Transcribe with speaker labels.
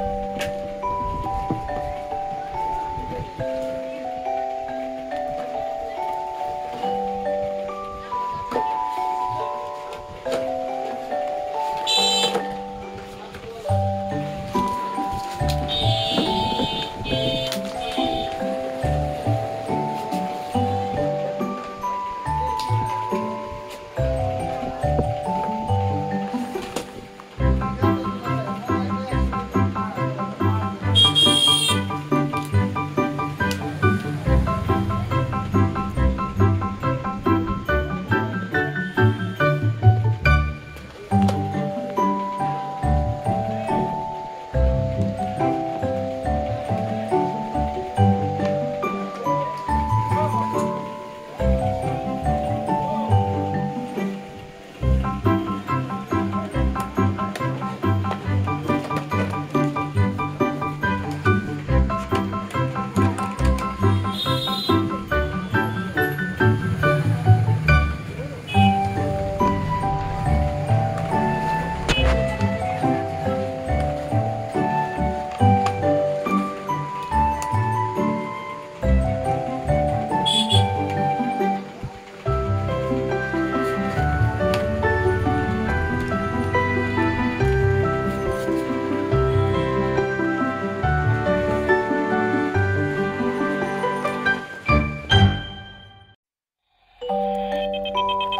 Speaker 1: Bye.
Speaker 2: Thank you.